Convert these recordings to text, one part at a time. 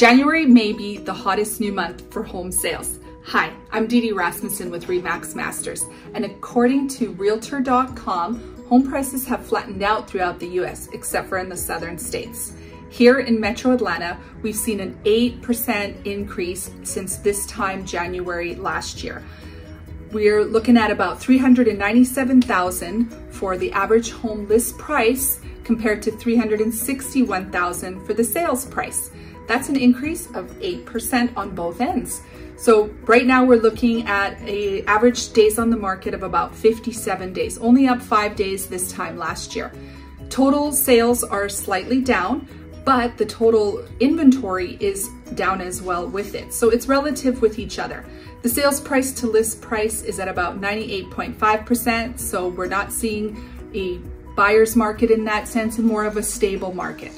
January may be the hottest new month for home sales. Hi, I'm Didi Rasmussen with Remax Masters, and according to Realtor.com, home prices have flattened out throughout the US, except for in the southern states. Here in Metro Atlanta, we've seen an 8% increase since this time January last year. We're looking at about 397,000 for the average home list price compared to 361,000 for the sales price. That's an increase of 8% on both ends. So right now we're looking at a average days on the market of about 57 days, only up five days this time last year. Total sales are slightly down, but the total inventory is down as well with it. So it's relative with each other. The sales price to list price is at about 98.5%. So we're not seeing a buyer's market in that sense and more of a stable market.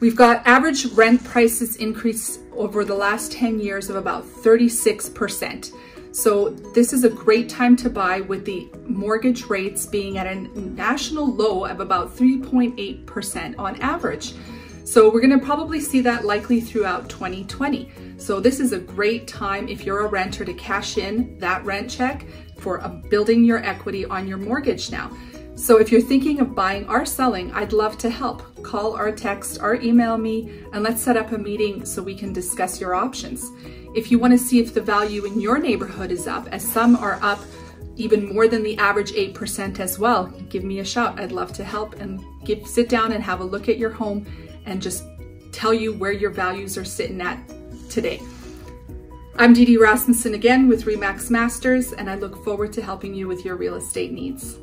We've got average rent prices increase over the last 10 years of about 36%. So this is a great time to buy with the mortgage rates being at a national low of about 3.8% on average. So we're gonna probably see that likely throughout 2020. So this is a great time if you're a renter to cash in that rent check for uh, building your equity on your mortgage now. So if you're thinking of buying or selling, I'd love to help. Call or text or email me and let's set up a meeting so we can discuss your options. If you wanna see if the value in your neighborhood is up, as some are up even more than the average 8% as well, give me a shout. I'd love to help and give, sit down and have a look at your home and just tell you where your values are sitting at today. I'm Didi Rasmussen again with Remax Masters, and I look forward to helping you with your real estate needs.